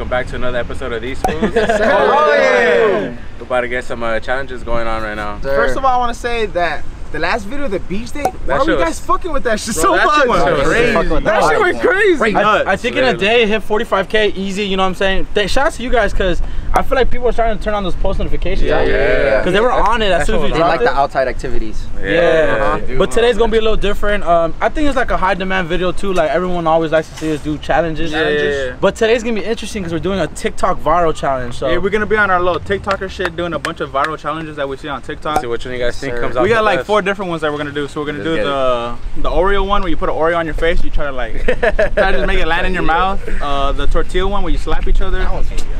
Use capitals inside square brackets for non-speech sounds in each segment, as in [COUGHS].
welcome back to another episode of These Foos. [LAUGHS] oh, yeah. We're about to get some uh, challenges going on right now. First of all, I want to say that the last video, the beach day, why shit were you was- guys fucking with that shit Bro, so that much? shit was crazy. That shit went crazy. I, I think in a day it hit 45k easy. You know what I'm saying? Th- shout out to you guys because I feel like people are starting to turn on those post notifications. Yeah, yeah, yeah. Because they were on it as soon as we shit They dropped like it. the outside activities. Yeah, they do. but today's gonna be a little different. Um, I think it's like a high demand video too. Like everyone always likes to see us do challenges. Yeah, yeah, yeah. But today's gonna be interesting because we're doing a TikTok viral challenge. So Yeah, we're gonna be on our little TikToker shit, doing a bunch of viral challenges that we see on TikTok. See which one you guys think Sir. comes out. We got the like best. four different ones that we're gonna do. So we're gonna Let's do get the the Oreo one where you put an Oreo on your face, you try to like [LAUGHS] try to just make it land in your mouth. Uh, the tortilla one where you slap each other.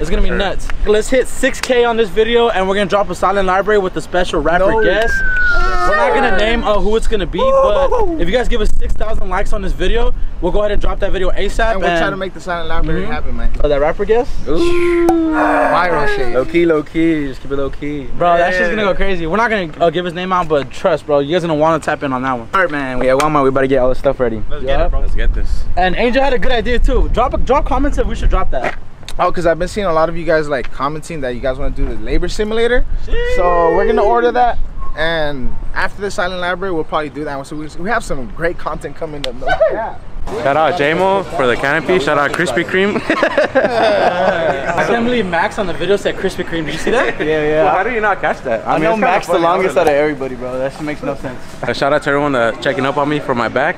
it's gonna be nuts. Let's hit 6k on this video and we're gonna drop a silent library with a special rapper No. guest. We're not gonna name uh, who it's gonna be, but if you guys give us 6,000 likes on this video, we'll go ahead and drop that video ASAP. And we'll try to make the silent library Mhm. happen, man. uh, that rapper guest. Viral shit. Low key, low key. Just keep it low key. Bro, that shit's gonna go crazy. We're not gonna uh, give his name out, but trust, bro, you guys gonna wanna tap in on that one. All right, man. Yeah, one more. We about to get all this stuff ready. Let's get it, bro. Let's get this. And Angel had a good idea too. Drop a, drop comments if we should drop that. Oh, because I've been seeing a lot of you guys like commenting that you guys want to do the labor simulator. So we're gonna order that. And after the silent library, we'll probably do that. So we, we have some great content coming up. No cap. Shout out JMO for the canopy. Shout out Krispy Kreme. I can't believe Max on the video said Krispy Kreme. Did you see that? [LAUGHS] Yeah, yeah. How do you not catch that? I, know it's kinda Max the longest out of everybody, bro. That shit makes no sense. Shout out to everyone that checking up on me for my back.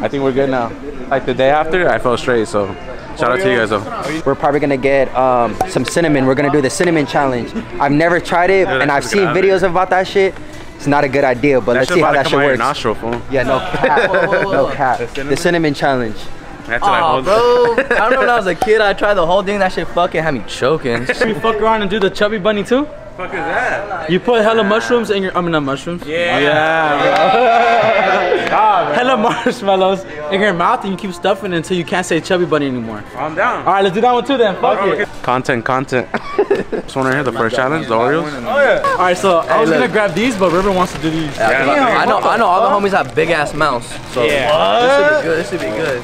I think we're good now. Like the day after, I felt straight. So shout out to you guys though. We're probably gonna get um, some cinnamon. We're gonna do the cinnamon challenge. I've never tried it, that and I've seen good, I videos about that shit. It's not a good idea, but That let's see how that come shit works. nostril, fool. Yeah, no cap. [LAUGHS] no cap. The cinnamon challenge. That's what I Oh, hold. bro. [LAUGHS] I remember when I was a kid, I tried the whole thing. That shit fucking had me choking. Should we fuck around and do the chubby bunny too? Fuck is that? You put hella mushrooms in your, I mean not mushrooms. Yeah. Yeah. [LAUGHS] hella marshmallows in your mouth and you keep stuffing it until you can't say chubby bunny anymore. I'm down. All right, let's do that one too then. Fuck it. Content, content. this one right here, the first challenge, the Oreos. Oh yeah. All right, so I was gonna grab these, but River wants to do these. I know, I know. All the homies have big ass mouths. So yeah. this should be good. This should be good.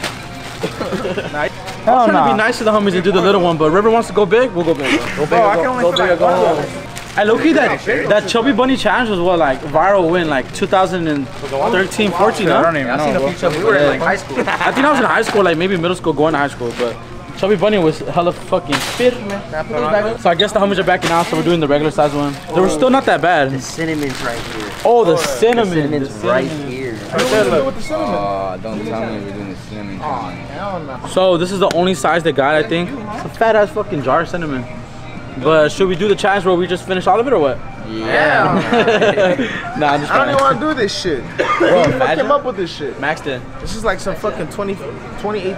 [LAUGHS] Nice. I'm trying to be nice to the homies and do the little one, but River wants to go big. We'll go big. Bro. Bro, I can only Go fit big like go one. home. I low key that that chubby bunny challenge was what like viral win like 2013, 14, I don't even I've seen know. a few chubby. We were in like high school. I think I was in high school, like maybe middle school, going to high school, but chubby bunny was hella fucking fit, man. So I guess the homies are backing out, so we're doing the regular size one. They were still not that bad. The cinnamon's right here. Oh, the cinnamon. Cinnamon's the right cinnamon. here. Oh, don't tell me we're doing the cinnamon challenge. So this is the only size they got, I think. It's a fat ass fucking jar of cinnamon. But should we do the challenge where we just finish all of it or what? Yeah. [LAUGHS] nah, I'm just I don't even want to do this shit. [COUGHS] Who the fuck imagine. came up with this shit? Max did. This is like some fucking 20, 28,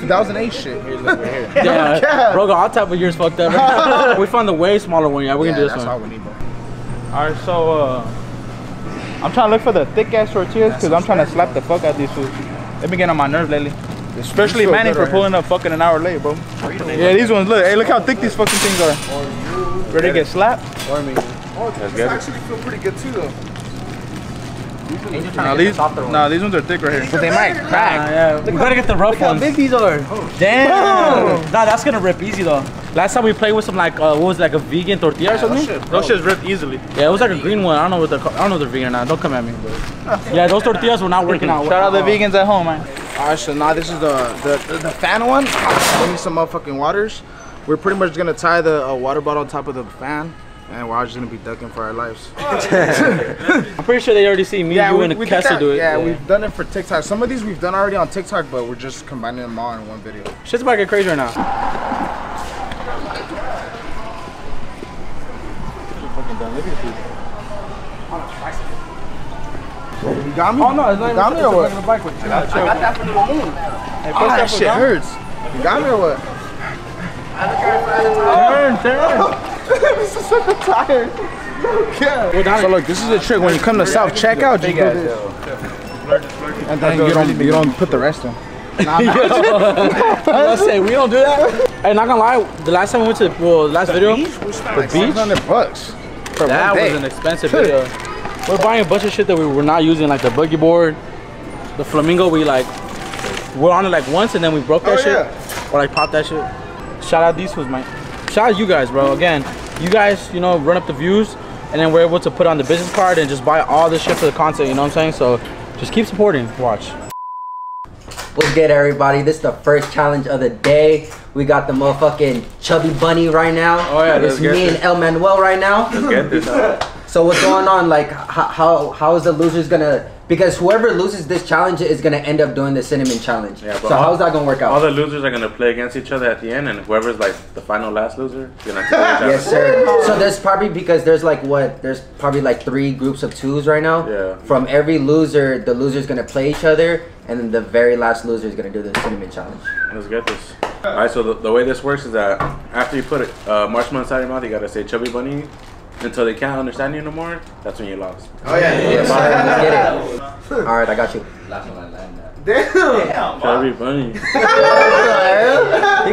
2008 shit. [LAUGHS] Yeah, cap. bro, got all type of years fucked up. right? [LAUGHS] we found the way smaller one. Yeah, we're Yeah, gonna do that's this all one. we need, bro. All right, so uh, I'm trying to look for the thick ass tortillas because I'm trying to slap the fuck out these foods. They've been getting on my nerves lately. Especially feel Manny for right pulling up fucking an hour late, bro. Yeah, these ones. Look, hey, look how thick these fucking things are. Ready to get slapped? That's good. actually feel pretty good too, though. Nah, these, nah, these ones are thick right here. But they might crack. yeah, we gotta get the rough How ones. big these are. Damn. Nah, that's gonna rip easy though. Last time we played with some like, uh, what was it, like a vegan tortilla or something? Those shits rip easily. Yeah, it was like a green one. I don't know what the, I don't know if they're vegan or not. Don't come at me. But [LAUGHS] yeah, those tortillas were not working out. Shout out the vegans at home, man. All right, so now this is the the, the, the fan one. Give me some motherfucking waters. We're pretty much gonna tie the uh, water bottle on top of the fan, and we're all just gonna be ducking for our lives. [LAUGHS] I'm pretty sure they already see me, you, and did Kessa do it. Yeah, we've done it for TikTok. Some of these we've done already on TikTok, but we're just combining them all in one video. Shit's about to get crazy right now. You got me? Oh no, it's not You got me or what? bike with I got that for the balloon. Oh, that shit hurts. You got me or what? Turn, turn. [LAUGHS] this is so tired. Yeah. So look, this is a trick. When you come to self checkout, just do this. And then you don't you don't put the rest in. [LAUGHS] [LAUGHS] Let's say we don't do that. Hey, not gonna lie, the last time we went to well, the last video, The beach? Hundred bucks. For that one was day. an expensive video. We're buying a bunch of shit that we were not using, like the boogie board, the flamingo. We like, we're on it like once and then we broke that Oh, shit, yeah. or like popped that shit. shout out these foos, man. Shout out you guys, bro. Again, you guys, you know, run up the views, and then we're able to put on the business card and just buy all this shit for the content. You know what I'm saying? So just keep supporting. Watch. What's good, everybody? This is the first challenge of the day. We got the motherfucking chubby bunny right now. Oh, yeah, it's let's me this. and El Manuel right now. Let's get this [LAUGHS] out. So what's going on? Like, how how, how is the losers gonna? Because whoever loses this challenge is gonna end up doing the cinnamon challenge. Yeah, so all- how's that gonna work out? All the losers are gonna play against each other at the end, and whoever's like the final last loser is gonna. Play each Yes, sir. So there's probably because there's like what? There's probably like three groups of twos right now. Yeah. From every loser, the loser's gonna play each other, and then the very last loser is gonna do the cinnamon challenge. Let's get this. All right, so the, the way this works is that after you put a uh, marshmallow inside your mouth, you gotta say "chubby bunny" until they can't understand you no more. That's when you lost. Oh yeah. Yes, sir. Let's get it. [LAUGHS] All right, I got you. Damn. Chubby bunny. He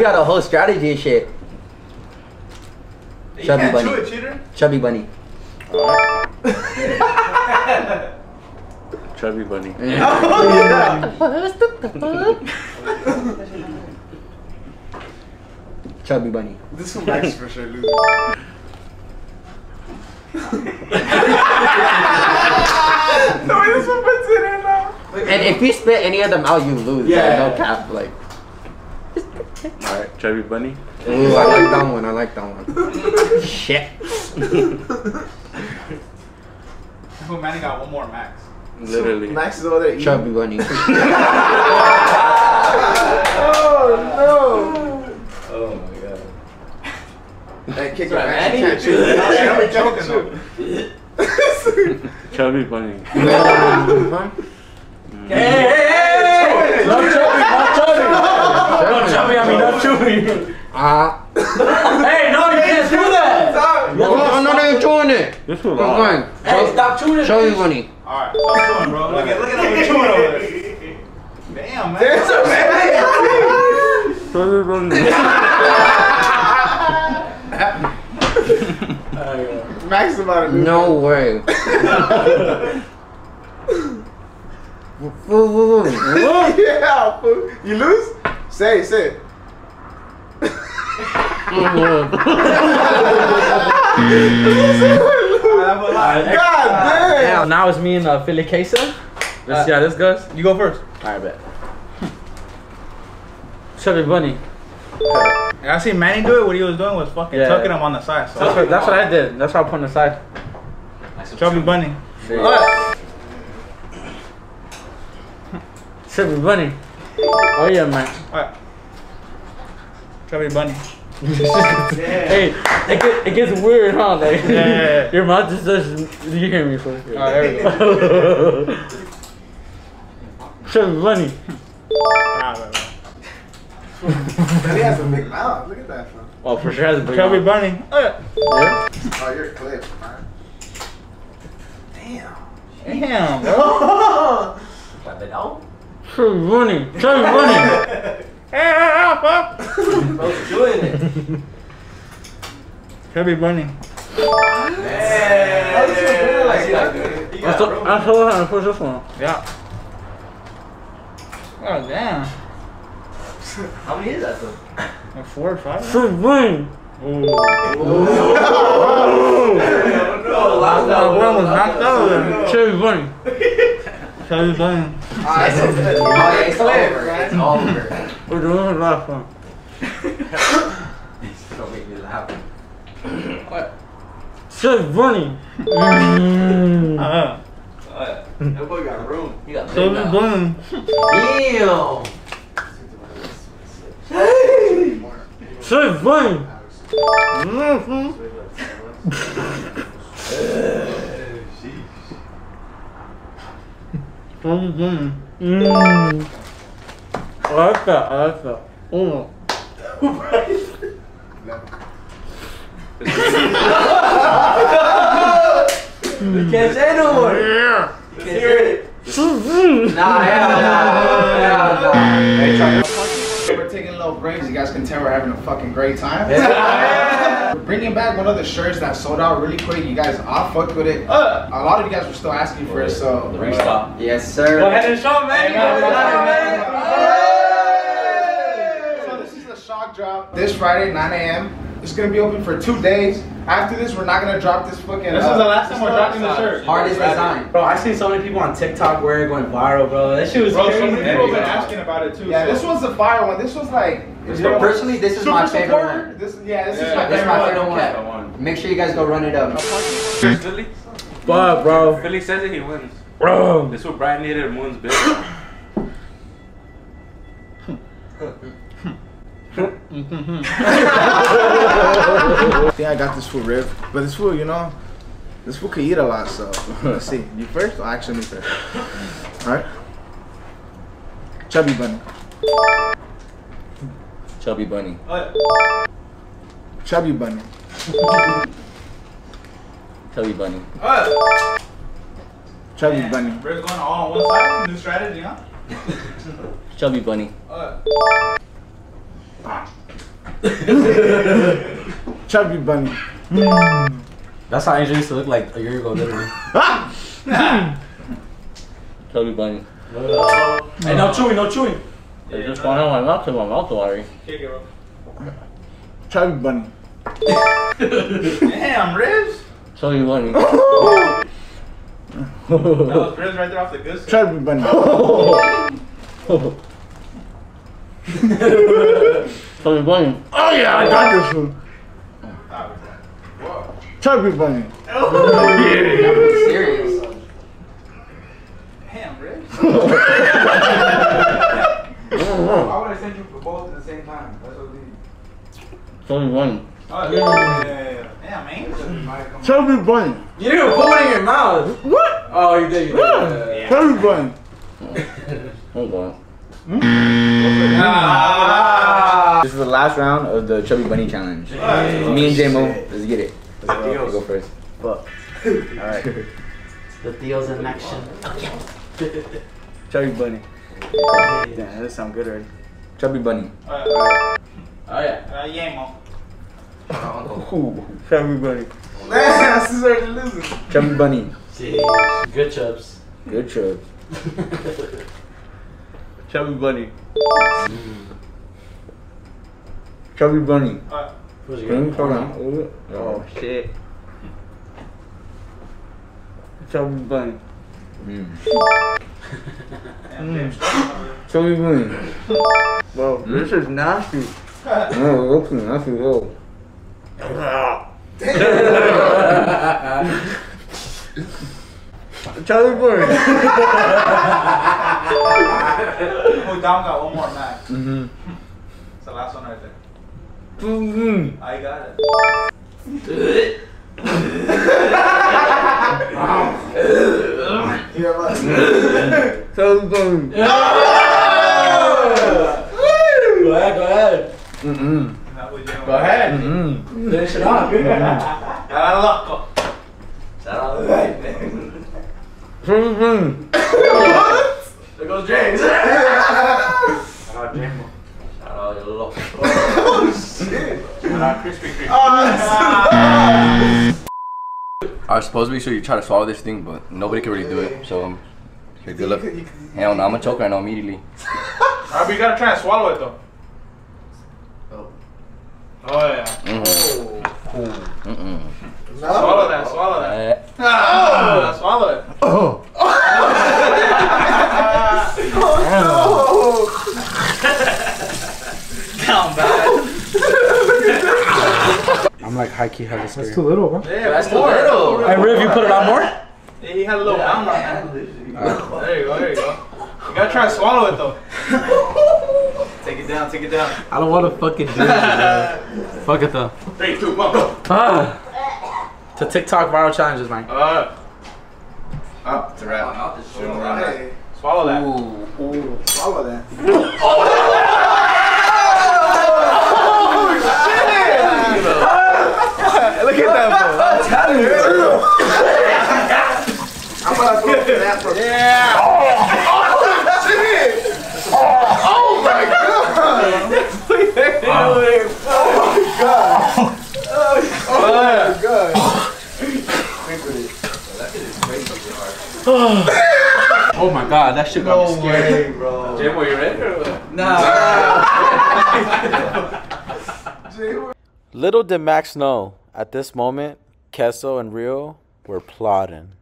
got a whole strategy and shit. Chubby bunny. [LAUGHS] Chubby bunny. Chubby oh, bunny. Chubby bunny. This one Max for sure losing. no, this one puts it in now. [LAUGHS] And if you spit any of them out, you lose. Yeah. Yeah. no cap. Like, All right, chubby bunny. ooh, I like that one. I like that one. [LAUGHS] Shit. [LAUGHS] Who Manny got one more max? Literally. Max is over there eating. Chubby bunny. Oh no. Hey, kick it, Max. You can't chew. I'm joking though. Chubby bunny. No, chubby, I mean, not chubby. Ah. [LAUGHS] hey, no, you can't do that. I'm not even chewing it. This was Come long. on. Hey, stop chewing it. Chubby bunny. Alright, stop chewing, bro. Look at look at how we're chewing over there. Damn, man. There's a man. Chubby bunny. Max about to lose. No way. [LAUGHS] Yeah, fool. You lose? Say, say. God damn. Damn, now it's me and uh, Philly Queso. Let's see how this goes. You go first. Alright, bet. Chubby bunny. And I see Manny do it. What he was doing was fucking Yeah. tucking him on the side. So That's what, that's what I did. That's why I put on the side. Chubby Bunny. Chubby bunny. Oh yeah, man. Alright. Chubby Bunny. [LAUGHS] hey, it, get, it gets weird, huh? Like, Yeah, yeah, yeah. [LAUGHS] your mouth just does. You hear me, fool? Alright, there we go. [LAUGHS] Chubby bunny. Alright, right, right. He has a big mouth. Look at that, fool. Oh, for sure has a big Chubby mouth. Bunny. Oh, yeah. Yeah. Oh, you're clipped, man. Damn, bro. Chubby bunny. Chubby bunny. [LAUGHS] Hey, help, help. Chubby Bunny. That's the- that's all I push this one. Yeah. Oh, damn. How many is that though? Like four or five? Chubby bunny. Oh, one was knocked out of Chubby bunny. there. Chubby Bunny. Oh, yeah, [LAUGHS] it's all over. It's all over. We're doing the last one. Don't make me laugh. Chubby bunny. Mm. Uh, That boy got room. He got big Chubby mouth. Bunny. Damn. Chubby bunny. Chubby Bunny. Mmm. I like that. I like that. Oh. You can't say no more. Yeah. You can't say it. Nah, nah. Nah. Hey, Chuck, we're taking a little break. As you guys can tell, we're having a fucking great time. [LAUGHS] We're bringing back one of the shirts that sold out really quick. You guys, I fucked with it. Uh. A lot of you guys were still asking for it, so. The Restock. Yes, sir. Go ahead and show, man. So this is the shock drop this Friday, 9 a.m. It's gonna be open for two days. After this, we're not gonna drop this fucking. This uh, is the last time we're dropping the shirt. Hardest design. Bro, I seen so many people on TikTok wear it going viral, bro. That shit was Bro, crazy. so many people have been asking about it too. Yeah, so- this one's the fire one. This was like. But you know, personally, this is super my favorite supporter. one. This, yeah, this Yeah, is my This is favorite my one. favorite one. one. Make sure you guys go run it up. Philly? Fuck, bro. Philly says it, he wins. Bro. This is what Bryan needed Moon's big. [LAUGHS] Mm-hmm. [LAUGHS] I think I got this fool rib, but this fool, you know, this fool could eat a lot. So let's [LAUGHS] see. You first? Or actually, me first. All right. Chubby bunny. Chubby bunny. Chubby bunny. Chubby bunny. Chubby bunny. We're going all on one side. New strategy, huh? Chubby bunny. [LAUGHS] Chubby bunny. Hmm. That's how Angel used to look like a year ago, literally. [LAUGHS] Chubby bunny. hey, no chewing, no chewing. They just want on my mouth to my mouth watery. Kick it, bro. Chubby bunny. Damn, ribs. Chubby bunny. [LAUGHS] That was ribs right there off the good side. Chubby bunny. [LAUGHS] Chubby bunny. Oh yeah, I got this one. Chubby bunny. Serious. [LAUGHS] Damn, ribs. [LAUGHS] Why would I send you for both at the same time? That's what we Chubby bunny. Oh, yeah, yeah, yeah. Damn, man. Chubby bunny. You didn't even put one in your mouth. What? Oh, you did, you did. Yeah. Chubby bunny. Hold on. This is the last round of the Chubby Bunny Challenge. Me and J-Mo, let's get it. Let's go. I'll go first. Fuck. Alright. The deal's in action. [LAUGHS] Chubby Bunny. Damn, that sound good already. Chubby Bunny. Oh, yeah. uh, Yamo. Ooh, Chubby Bunny. Man, this is already losing. Chubby Bunny. Good chubs. Good chub. [LAUGHS] Chubby Bunny. Chubby Bunny. Uh, Who's Bring good? on. Oh shit. Chubby Bunny. Mm. damn, James. [LAUGHS] Chubby Bunny. Bro, this is nasty. No, that's nasty. Oh. [LAUGHS] Chubby Bunny. [LAUGHS] Oh, Dom got one more max. Mm-hmm. It's the last one right there. Mm-hmm. I got it. Chubby [LAUGHS] Bunny. Go ahead, go ahead. Mm-mm. That was Yamo. Go ahead. Mm-mm. Finish it off. Era loco. Chubby Bunny. There goes [LAUGHS] James. Shout out Jamo. Shout out, you loco. Shout out Krispy Kreme. [LAUGHS] I was supposed to be sure you try to swallow this thing, but nobody can really do it. So, um, here, good luck. Hell no, I'm gonna choke right now immediately. [LAUGHS] Alright, but you gotta try and swallow it though. Oh yeah. Mm-mm. Mm-mm. Swallow that, swallow that. Uh, Oh, swallow it. Down bad. I'm like high key hella scared. Too little, bro. Yeah, that's too little. Hey, Riv, you put it on more? Yeah, he had a little bound on that. There you go, there you go. You gotta try and swallow it though. take it down, take it down. I don't want to fucking do it. Fuck it though. Three, two, one, go. Ah. To TikTok viral challenges, man. Uh, Up. It's a wrap. Hey, swallow that. ooh swallow that. [LAUGHS] Oh, oh, Look at that, bro. I'm gonna go for that for Yeah. Oh my god! Oh my god! Oh my god, that shit got me scared. bro. Jim, were you ready or what? Nah. [LAUGHS] Little did Max know, at this moment, Kesso and Rio were plotting.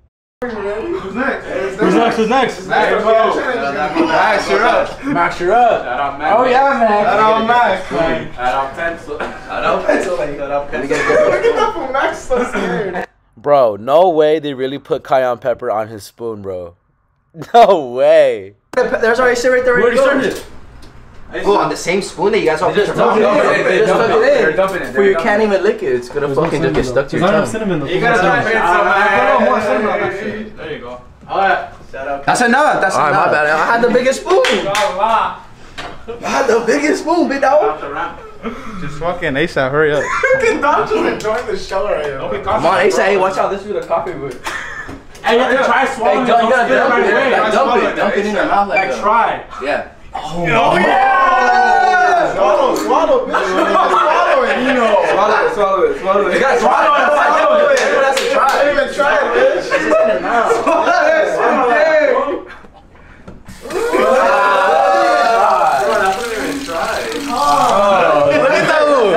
Who's next? Who's next? Who's next? Max, you're up. Max, you're up. Shout out Max. Oh yeah, Max. Shout out Max. Shout out Pencil. Shout out Pencil. Shout out Pencil. Look at that fool. Max is so scared. Bro, no way they really put cayenne pepper on his spoon, bro. [LAUGHS] No way. There's already shit right there. Where ready you to it? Oh, on the same spoon that you guys all put your mouth on? in. They Just dump tuck it. it They're in. dumping it. For you can't even lick it. It's gonna fucking just get stuck to your tongue. cinnamon though. You gotta dump it somewhere. There you go. That's enough. That's Alright, enough. my bad. I had the biggest spoon. I had the biggest spoon, big dog. Just fucking ASAP, hurry up. [LAUGHS] Look at Don just enjoying the show right now. Come on, Asa, hey, watch out. This is the coffee booth. Hey, you have to try swallowing don't, it. Don't spit it dump right it. away. Like, dump it. Dump it in your mouth like Like, try. Yeah. Oh, oh yeah! Swallow, swallow, bitch. [LAUGHS] Swallow it, you know. Swallow it, swallow it, swallow it. You gotta swallow it. Swallow it. Everyone has to I try. didn't even try it, bitch. It's in your mouth. [LAUGHS] Swallow it, swallow it. Look at that fool.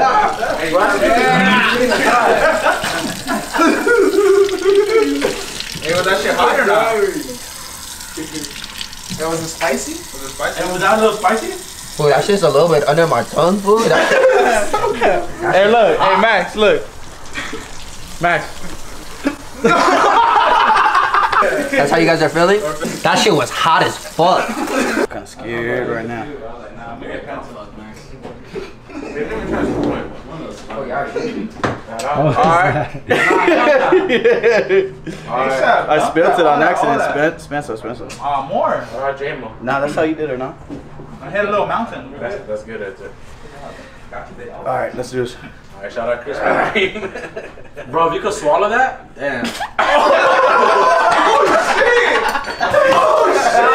Hey, was that shit hot or not? It was it spicy? Was it spicy? And was that a little spicy? Boy, that shit's a little bit under my tongue, fool. That [LAUGHS] Hey, look. Hey, ah. Max, look. Max. That's how you guys are feeling? That shit was hot as fuck. Kind of scared right now. [LAUGHS] I [LAUGHS] [LAUGHS] spilled it on accident. Spen- Spencer, Spencer. Uh, more. Alright, J-Mo. Nah, that's how you did it, no? I hit a little mountain. That's, that's good right there. All right, let's do this. Alright, shout out Chris Green. [LAUGHS] Bro, if you could swallow that, damn. oh, shit! Oh, shit!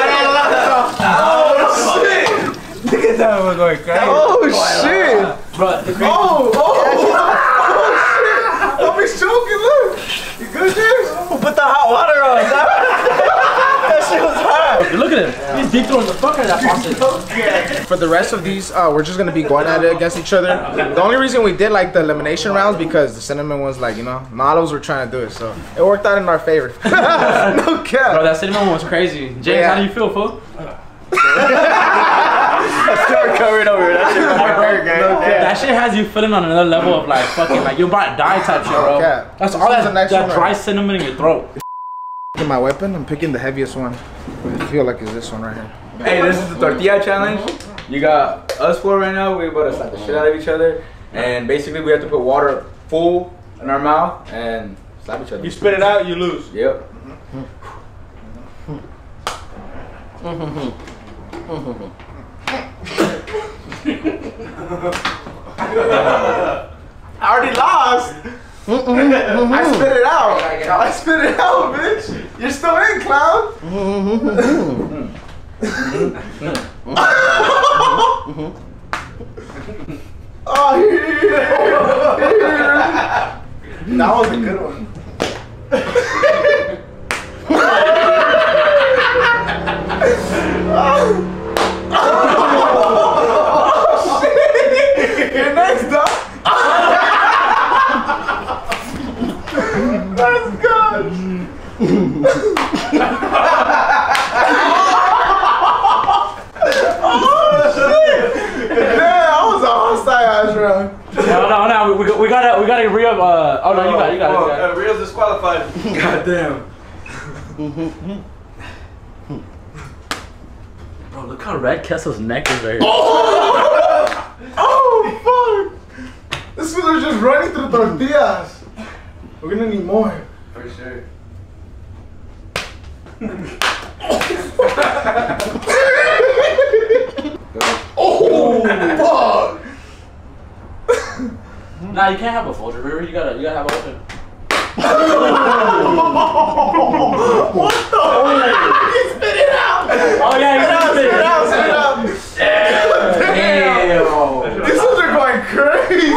Oh, shit! Look at that one going crazy. Oh shit! Bro, the crazy- Oh, oh, [LAUGHS] oh shit! Don't be choking, look! You good, James? Put the hot water on. [LAUGHS] That, shit was hot. Look at him. He's deep throwing the fuck out of that faucet. For the rest of these, uh, we're just gonna be going at it against each other. The only reason we did like the elimination rounds because the cinnamon was like, you know, not all of us were trying to do it, so it worked out in our favor. [LAUGHS] no cap. Bro, cap. that cinnamon one was crazy. James, Yeah. how do you feel, fool? [LAUGHS] Still recovering over here. That shit was hard, That shit has you feeling on another level of like fucking like you're about to die type shit, bro. Okay. That's all one's that, next that one, dry right? cinnamon in your throat. Picking my weapon, I'm picking the heaviest one. I feel like it's this one right here. Hey, this is the tortilla challenge. You got us four right now. We're about to slap the shit out of each other, and basically we have to put water full in our mouth and slap each other. You spit it out, you lose. Yep. Mm-hmm. [LAUGHS] Mm-hmm. I already lost. Mm-hmm, I mm-hmm. spit it out. I spit it out, bitch. You're still in, clown. Mm-hmm, [LAUGHS] oh, yeah. That was a good one. Oh no, you got, it, you got, it, you got. it. Oh, Real's disqualified. [LAUGHS] God damn. Bro, look how red Kessel's neck is right here. Oh, [LAUGHS] oh fuck! This fool is just running through tortillas. We're gonna need more. For sure. [LAUGHS] Oh fuck! Nah, you can't have a folder. River. You gotta, you gotta have a open. what the? He spit it out! Oh yeah, you gotta Spit it out! Spit it out! Damn. These ones are going crazy.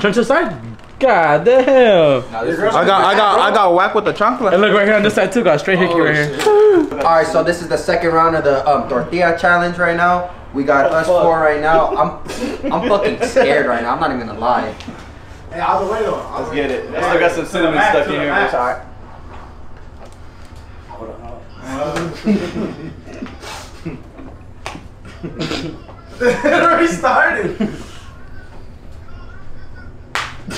Turn to the side. God damn. Now this is I got, I got, I got whacked with the chocolate. And look right here on this side too. Got straight hickey right here. All right, so this is the second round of the um, tortilla challenge right now. We got us four right now. I'm, I'm fucking scared right now. I'm not even gonna lie. Hey, out the way though. Let's get it. I still got some cinnamon stuck in here, but it's alright. [LAUGHS] it already started. [LAUGHS]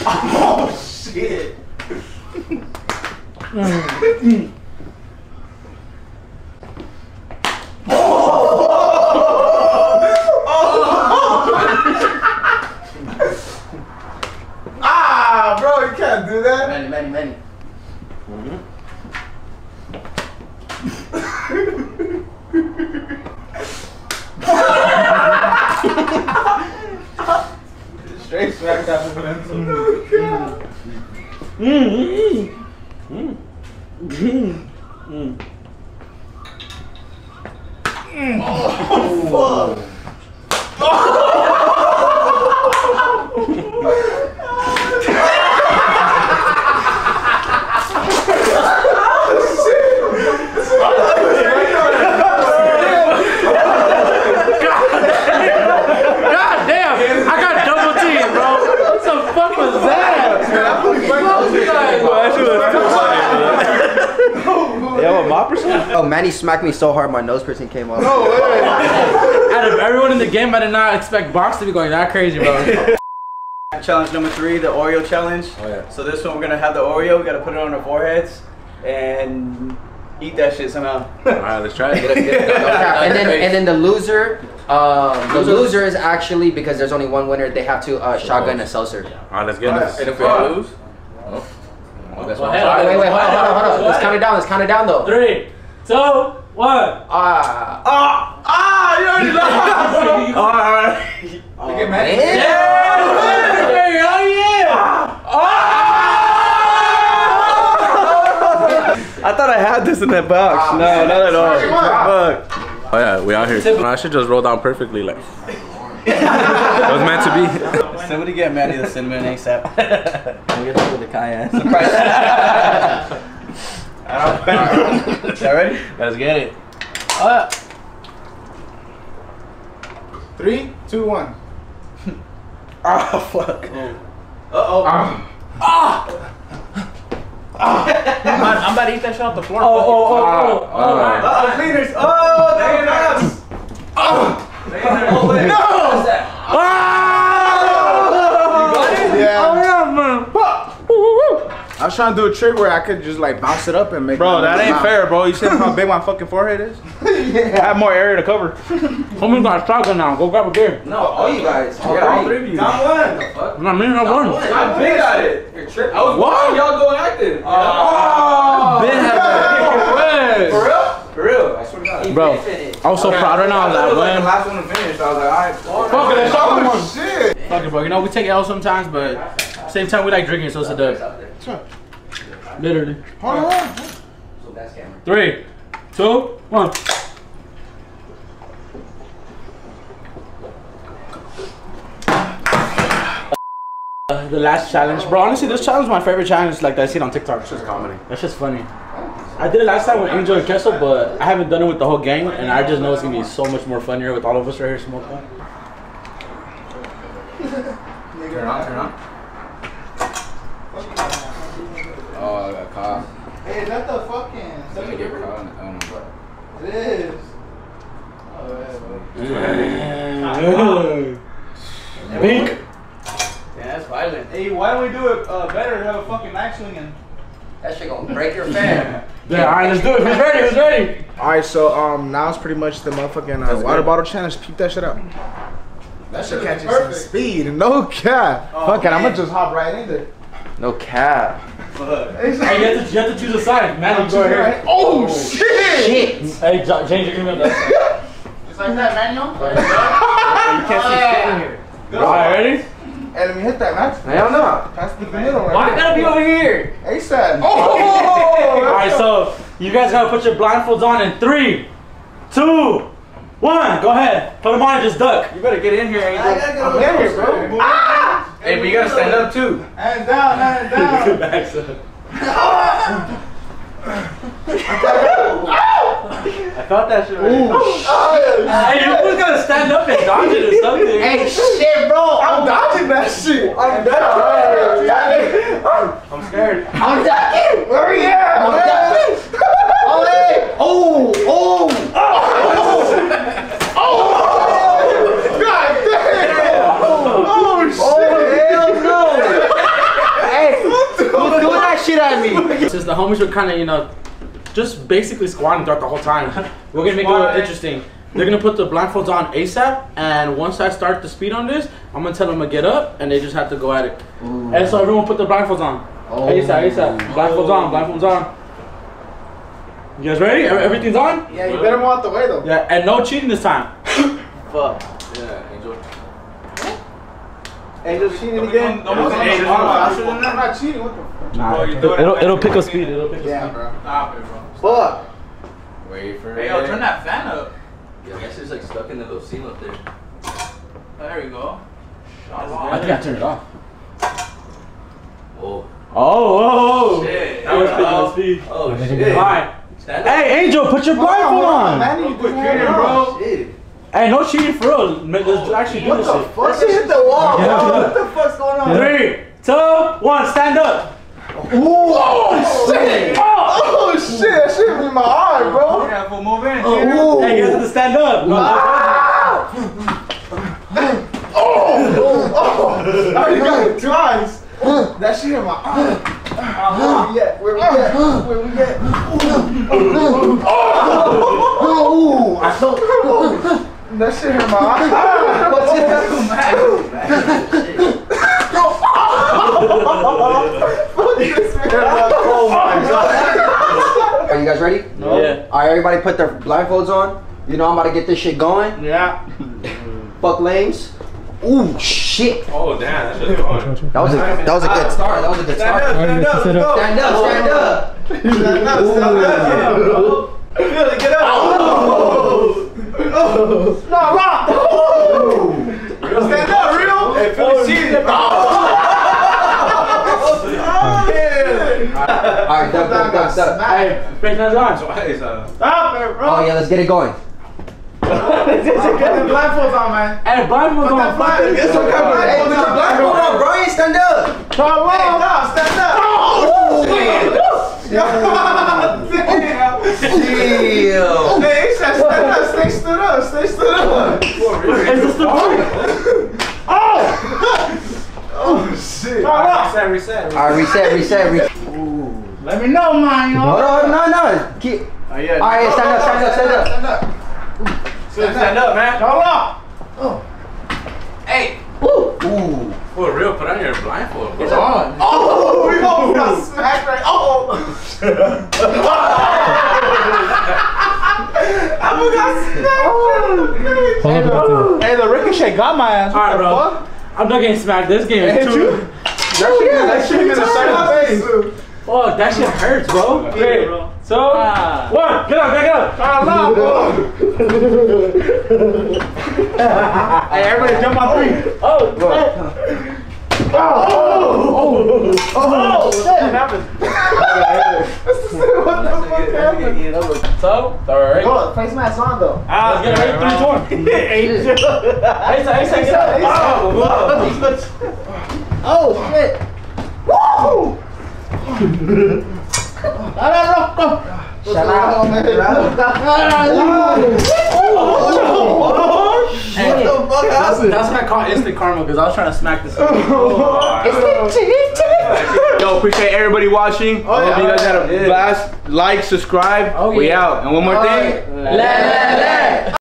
oh shit. [LAUGHS] Mm. ah, bro, you can't do that. Many, many, many. Straight smack that momentum. Oh, God mm. Mm. Mm. Oh, damn! I got double T, bro. What the fuck was that? Yeah, what mop or something? Oh, Manny smacked me so hard my nose piercing came off. No way. [LAUGHS] Out of everyone in the game, I did not expect Box to be going that crazy, bro. [LAUGHS] Challenge number three, the Oreo challenge. Oh yeah. So this one we're gonna have the Oreo. We gotta put it on our foreheads and eat that shit somehow. All right, let's try it. [LAUGHS] Yeah, and then and then the loser, um, the loser is actually because there's only one winner. They have to uh, shotgun a seltzer. All right, let's get this. And if we lose, oh, oh, that's Well, what hell, Wait, wait, wait, hold on, hold on, hold on. Let's count it down. Let's count it down though. Three, two, one. Ah, Ah, ah, you already lost. [LAUGHS] All right. Look at Manny. man. Oh yeah! I thought I had this in that box. No, not at all. Fuck. Oh yeah, we out here. No, I should just roll down perfectly, like. [LAUGHS] it was meant to be. Somebody get Manny the cinnamon ASAP. [LAUGHS] we get with the cayenne. Y'all ready? [LAUGHS] Let's get it. Three, two, one. Oh [LAUGHS] fuck. Oh. Ah. Ah. I'm about to eat that shit off the floor. Oh, oh, oh, oh. oh. Uh oh, cleaners. Oh, there it is. Yeah. Was trying to do a trick where I could just like bounce it up and make. Bro, it that ain't mouth. fair, bro. You see [LAUGHS] how big my fucking forehead is? [LAUGHS] I have more area to cover. Homie got a shotgun now. Go grab a beer. No, all you guys. All Yeah, all three. three of you. Not one. Not me, not one. I'm big at it. You're tripping. I was watching y'all go active. Oh. oh. Ben had [LAUGHS] For real? For real. I swear to God. Bro, I was so proud right now of That that was like the win. last one to finish. I was like, alright. Fuck it, that shotgun one. Shit. Fuck it, bro. You know, we take L sometimes, but same time we like drinking, so it's a dub. Literally. Hold on. Three, two, one. Uh, the last challenge, bro. Honestly, this challenge is my favorite challenge. Like that I see it on TikTok. It's just comedy. That's just funny. I did it last time with Angel and Kessel, but I haven't done it with the whole gang, and I just know it's gonna be so much more funnier with all of us right here smoking. Turn on, turn on. Oh, I got caught. Hey, is that the fucking? Let me get caught. I don't know. It is. Pink. Yeah, that's violent. Hey, why don't we do it uh, better? Have a fucking knife swinging. That shit gonna break your fan. [LAUGHS] Yeah, all right, let's do it. Who's ready? Who's ready? All right, so um, now it's pretty much the motherfucking uh, water bottle challenge. Peep that shit up. That should catch you some speed. No cap. Fuck it, I'm gonna just hop right in there. No cap. Hey, you have to, you have to choose a side. Man, you go here. Oh shit! Shit. Hey, Jo- James, you're gonna be on that side. Just like that, Manuel. [LAUGHS] You can't see shit in here. All right, ready? Hey, let me hit that, man. Hell no. Pass the middle right Why there. gotta be over here? ASAP. Oh! [LAUGHS] All right, so you guys gotta put your blindfolds on in three, two, one. Go ahead. Put them on and just duck. You better get in here, Angel. I'm in here, bro. Ah! Hey, but you gotta stand up too. Hands down, hands [LAUGHS] down. Back, son. felt that shit. Right Ooh, Hey, you was gonna stand up and dodge it or something. Hey, shit, bro. I'm dodging that shit. I'm dodging. I'm scared. I'm dodging. Where we at? I'm ducking. [LAUGHS] Ole. Oh, oh, oh, oh. God damn. Oh, shit. Hell no! hey, who's doing that shit at me? [LAUGHS] Since the homies were kind of, you know, just basically squatting throughout the whole time, we're gonna make it a little interesting. They're gonna put the blindfolds on ASAP, and once I start the speed on this, I'm gonna tell them to get up, and they just have to go at it. And so everyone put the blindfolds on. Oh. ASAP, ASAP. Blindfolds on, blindfolds on. You guys ready? Everything's on? Yeah, you better move out the way though. Yeah, and no cheating this time. [LAUGHS] Fuck. Yeah, Angel. Angel cheating again. No more cheating. Faster than I'm that? not cheating. What the? Nah, you do it. it'll, it'll pick up speed. It'll pick up Yeah, speed. bro. Stop it, bro. Fuck. Wait for Hey, it. yo, turn that fan up. Yeah, I guess it's like stuck in the little seam up there. Oh, there we go. I think I turned it off. Whoa. Oh, oh, oh. Shit. That was picking up speed. Oh shit. Alright. Hey, Angel, put your blindfold on. Man, you Quit doing cheating, bro. Shit. Hey, no cheating for real. Let's actually do What this the shit. fuck? That shit hit the wall, bro. Yeah. What the fuck's going on? Three, two, one, stand up. Oh shit! Oh shit! That shit hit my arm, bro. Yeah, for move in. Ooh. Hey, you have to stand up. No, Ah! Oh! Oh! I already got it twice. That shit hit my arm. Where we at? Where we at? Where we at? Oh! I felt. That shit hit my arm. What's [LAUGHS] Oh my god. Are you guys ready? Yeah. Alright, everybody put their blindfolds on. You know I'm about to get this shit going. Yeah. [LAUGHS] Fuck lanes. Ooh, shit. Oh damn, that's just fun. That was a that was a good start. That was a good start. Stand up, stand up. Stand up, stand up. Stand up, stand up. Feel it, get up. Oh. Oh. No, rock! Oh. Stand up, real! Hey, feel the cheating. Alright, duck, duck, duck, duck. Hey, face hands on. Twice, uh. Stop it, bro! Oh yeah, let's get it going. Get the blindfolds on, man. Hey, blindfolds on. Fuck it. Get some kind of Hey, put your blindfold on, bro. You ain't stand up. Come on, no, stand up. Oh, shit. Damn. Damn. Hey, he said stand up. Stay stood up. Stay stood up. Is this the Oh, shit. Reset, reset. Alright, reset, reset, reset. Let me know, man. No, no, no, no. Keep. Oh, yeah. Alright, stand up, stand up, stand up. Stand up. Stand up, man. Hold up. Oh. Hey. Ooh. For real, put on your blindfold. Bro. It's on. Oh, we almost got smacked right. Oh. I almost got smacked. Hey, the ricochet got my ass. Alright, bro. fuck? I'm not getting smacked. This game is Hit too. you? That shit, that shit hit us right face. Fuck, that shit hurts, bro. Three, two, Ah. one. Get up, get up. I love, bro. Hey, everybody jump on three. Oh, shit. Oh, oh, oh shit. what the fuck happened? So, alright. Bro, face mask on though. Ah, Let's get ready. Three, two, one. Get up. Oh, Oh shit! Woo! Shut up, Hey, that's, that's what I call instant karma because I was trying to smack this. [LAUGHS] Yo, appreciate everybody watching. Oh, Hope yeah. you guys had a blast. Like, subscribe. Oh, we out. And one more thing. La, la, la.